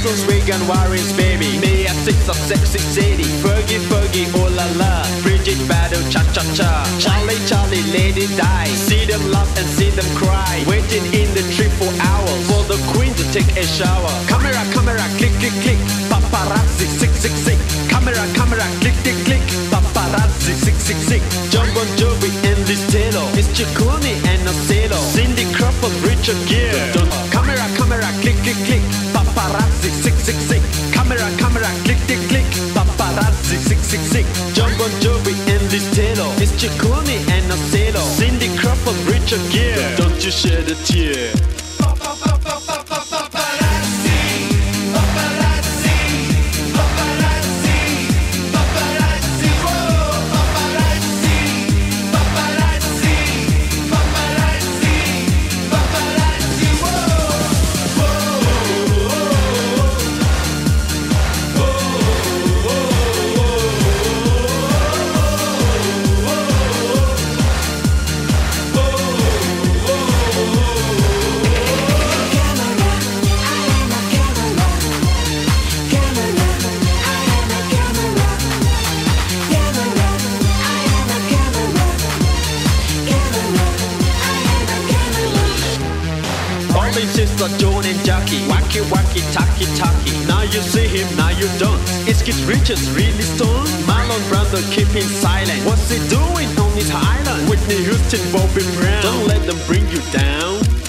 Swig and warriors baby. Me a six of sexy city Fergie Fergie oh la la. Brigitte Bardot cha cha cha Charlie Charlie Lady Di See them laugh and see them cry. Waiting in the tree for hours. For the queen to take a shower. Camera camera click click click. Paparazzi sick sick sick. Camera camera click click click. Paparazzi sick sick sick. Jon Bon Jovi and Liz Taylor. It's Ciccone and Ocelo Cindy Crawford Richard Gere Paparazzi sick sick sick Camera camera click click click. Paparazzi sick sick sick Jon Bon Jovi and Liz Taylor. It's Ciccone and Ocelo Cindy Crawford Richard Gere. Don't you shed a tear Jackie Wacky wacky tacky tacky Now you see him, now you don't Is Keith Richards really stoned? Marlon Brando keeping silent What's he doing on his island? Whitney Houston, Bobby Brown Don't let them bring you down